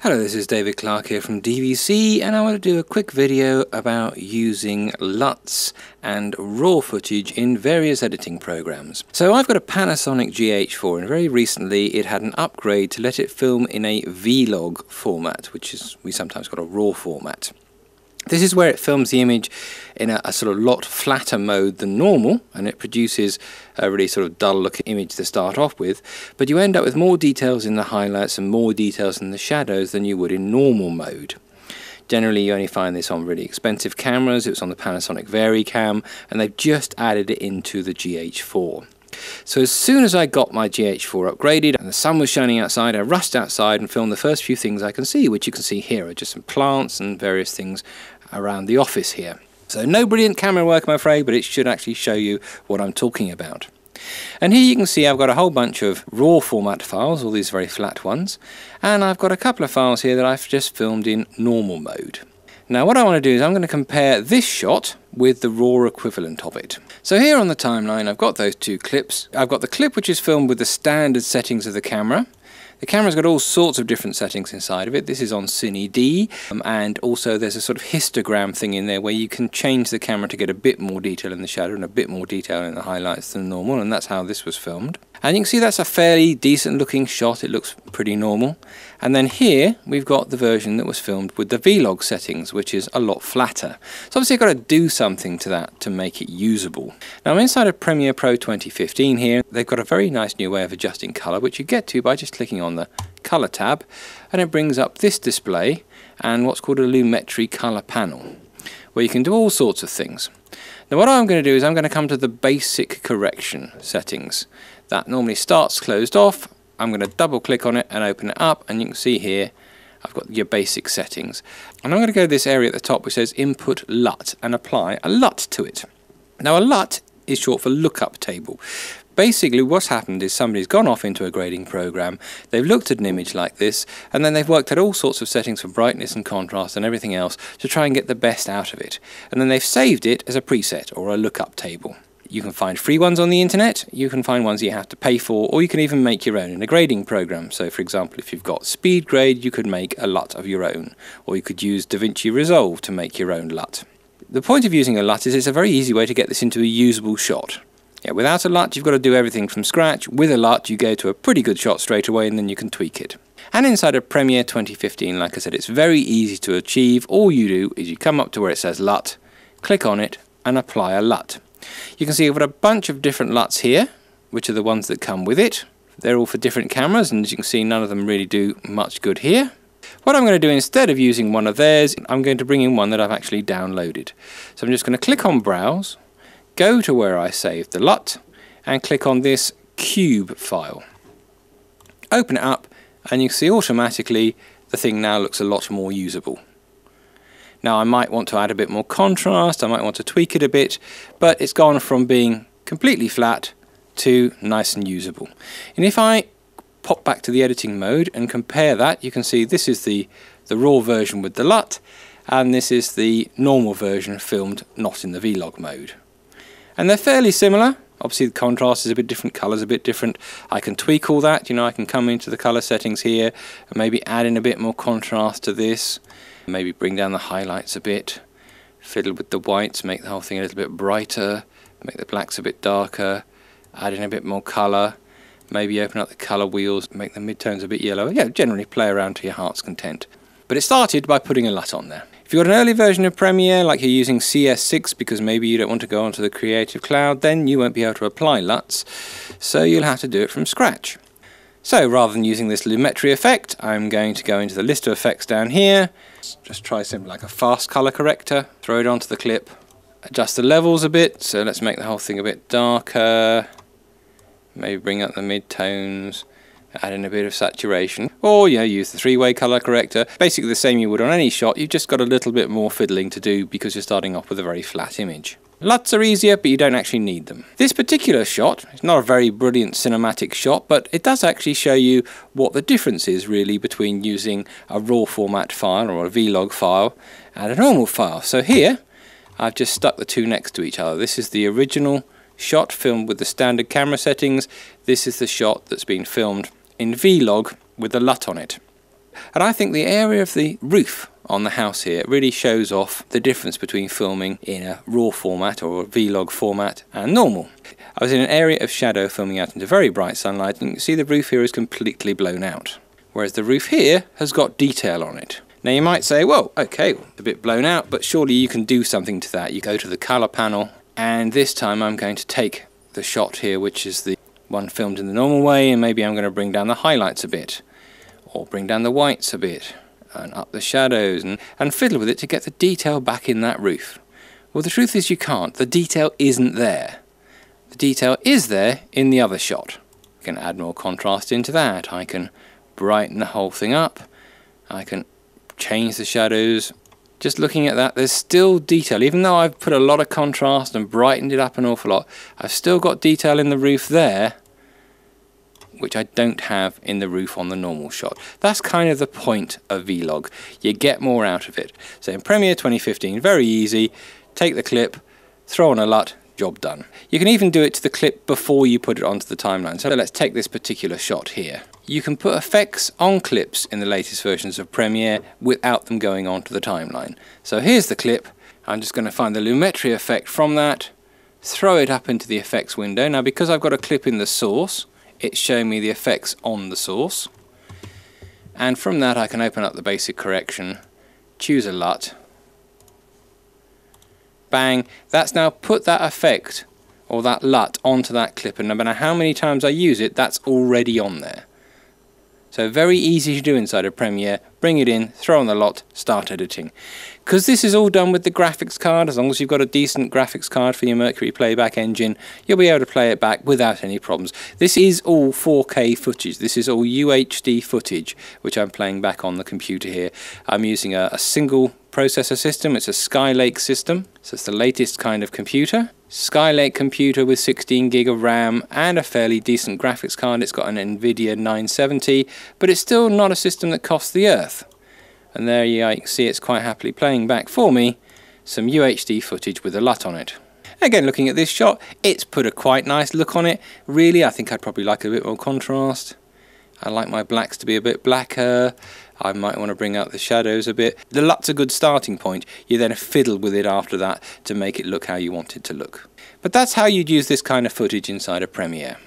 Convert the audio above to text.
Hello, this is David Clarke here from DVC and I want to do a quick video about using LUTs and RAW footage in various editing programs. So I've got a Panasonic GH4 and very recently it had an upgrade to let it film in a Vlog format, which is we sometimes call a RAW format. This is where it films the image in a, a, sort of lot flatter mode than normal and it produces a really sort of dull looking image to start off with but you end up with more details in the highlights and more details in the shadows than you would in normal mode. Generally you only find this on really expensive cameras, it was on the Panasonic VariCam and they've just added it into the GH4. So as soon as I got my GH4 upgraded and the sun was shining outside, I rushed outside and filmed the first few things I can see, which you can see here are just some plants and various things around the office here. So no brilliant camera work I'm afraid, but it should actually show you what I'm talking about. And here you can see I've got a whole bunch of raw format files, all these very flat ones, and I've got a couple of files here that I've just filmed in normal mode. Now what I want to do is I'm going to compare this shot with the raw equivalent of it. So here on the timeline I've got those two clips. I've got the clip which is filmed with the standard settings of the camera. The camera's got all sorts of different settings inside of it. This is on Cine D um, and also there's a sort of histogram thing in there where you can change the camera to get a bit more detail in the shadow and a bit more detail in the highlights than normal and that's how this was filmed. And you can see that's a fairly decent looking shot, it looks pretty normal. And then here we've got the version that was filmed with the Vlog settings, which is a lot flatter. So obviously I've got to do something to that to make it usable. Now I'm inside of Premiere Pro 2015 here. They've got a very nice new way of adjusting colour, which you get to by just clicking on the Colour tab, and it brings up this display and what's called a Lumetri Colour panel, where you can do all sorts of things. Now what I'm going to do is I'm going to come to the basic correction settings. That normally starts closed off. I'm going to double click on it and open it up and you can see here I've got your basic settings. And I'm going to go to this area at the top which says input LUT and apply a LUT to it. Now a LUT is short for lookup table. Basically what's happened is somebody's gone off into a grading program, they've looked at an image like this, and then they've worked at all sorts of settings for brightness and contrast and everything else to try and get the best out of it. And then they've saved it as a preset or a lookup table. You can find free ones on the internet, you can find ones you have to pay for, or you can even make your own in a grading program. So for example, if you've got SpeedGrade, you could make a LUT of your own, or you could use DaVinci Resolve to make your own LUT. The point of using a LUT is it's a very easy way to get this into a usable shot. Yeah, without a LUT, you've got to do everything from scratch. With a LUT, you go to a pretty good shot straight away and then you can tweak it. And inside of Premiere 2015, like I said, it's very easy to achieve. All you do is you come up to where it says LUT, click on it, and apply a LUT. You can see I've got a bunch of different LUTs here, which are the ones that come with it. They're all for different cameras, and as you can see, none of them really do much good here. What I'm going to do instead of using one of theirs, I'm going to bring in one that I've actually downloaded. So I'm just going to click on Browse, go to where I saved the LUT and click on this cube file. Open it up and you see automatically the thing now looks a lot more usable. Now I might want to add a bit more contrast, I might want to tweak it a bit, but it's gone from being completely flat to nice and usable. And if I pop back to the editing mode and compare that, you can see this is the, the raw version with the LUT, and this is the normal version filmed not in the Vlog mode and they're fairly similar. Obviously the contrast is a bit different colors a bit different. I can tweak all that. You know I can come into the color settings here and maybe add in a bit more contrast to this. Maybe bring down the highlights a bit. Fiddle with the whites make the whole thing a little bit brighter make the blacks a bit darker. Add in a bit more color maybe open up the color wheels make the midtones a bit yellow yeah generally play around to your heart's content. But it started by putting a LUT on there if you've got an early version of Premiere, like you're using CS6 because maybe you don't want to go onto the Creative Cloud, then you won't be able to apply LUTs, so you'll have to do it from scratch. So rather than using this Lumetri effect, I'm going to go into the list of effects down here, just try something like a fast color corrector, throw it onto the clip, adjust the levels a bit, so let's make the whole thing a bit darker, maybe bring up the mid-tones, add in a bit of saturation, or you know, use the three-way color corrector. Basically the same you would on any shot, you've just got a little bit more fiddling to do because you're starting off with a very flat image. LUTs are easier, but you don't actually need them. This particular shot is not a very brilliant cinematic shot, but it does actually show you what the difference is really between using a RAW format file or a Vlog file and a normal file. So here, I've just stuck the two next to each other. This is the original shot filmed with the standard camera settings. This is the shot that's been filmed in V-log with a LUT on it. And I think the area of the roof on the house here really shows off the difference between filming in a RAW format or a vlog format and normal. I was in an area of shadow filming out into very bright sunlight and you can see the roof here is completely blown out. Whereas the roof here has got detail on it. Now you might say, well, okay, a bit blown out, but surely you can do something to that. You go to the colour panel, and this time I'm going to take the shot here, which is the one filmed in the normal way, and maybe I'm going to bring down the highlights a bit, or bring down the whites a bit, and up the shadows, and, and fiddle with it to get the detail back in that roof. Well, the truth is you can't. The detail isn't there. The detail is there in the other shot. I can add more contrast into that. I can brighten the whole thing up. I can change the shadows. Just looking at that, there's still detail. Even though I've put a lot of contrast and brightened it up an awful lot, I've still got detail in the roof there, which I don't have in the roof on the normal shot. That's kind of the point of Vlog. You get more out of it. So in Premiere 2015, very easy. Take the clip, throw on a LUT, job done. You can even do it to the clip before you put it onto the timeline. So let's take this particular shot here. You can put effects on clips in the latest versions of Premiere without them going onto the timeline. So here's the clip. I'm just going to find the Lumetri effect from that, throw it up into the effects window. Now because I've got a clip in the source, it's showing me the effects on the source. And from that I can open up the basic correction, choose a LUT, bang, that's now put that effect or that LUT onto that clip and no matter how many times I use it, that's already on there. So very easy to do inside of Premiere, bring it in, throw on the LUT, start editing. Because this is all done with the graphics card, as long as you've got a decent graphics card for your Mercury playback engine, you'll be able to play it back without any problems. This is all 4K footage, this is all UHD footage, which I'm playing back on the computer here. I'm using a, a single processor system. It's a Skylake system, so it's the latest kind of computer. Skylake computer with 16 gig of RAM and a fairly decent graphics card. It's got an Nvidia 970, but it's still not a system that costs the earth. And there you can see it's quite happily playing back for me some UHD footage with a LUT on it. Again, looking at this shot, it's put a quite nice look on it. Really, I think I'd probably like a bit more contrast. I like my blacks to be a bit blacker. I might want to bring out the shadows a bit. The LUT's a good starting point. You then fiddle with it after that to make it look how you want it to look. But that's how you'd use this kind of footage inside a Premiere.